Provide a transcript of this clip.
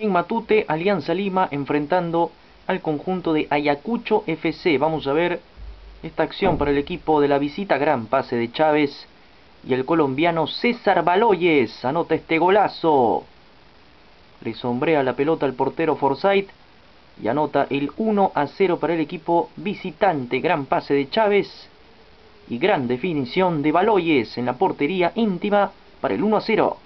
En Matute, Alianza Lima enfrentando al conjunto de Ayacucho FC. Vamos a ver esta acción para el equipo de la visita. Gran pase de Chávez. Y el colombiano César Baloyes anota este golazo. Le sombrea la pelota al portero Forsyth. Y anota el 1 a 0 para el equipo visitante. Gran pase de Chávez. Y gran definición de Baloyes en la portería íntima para el 1 a 0.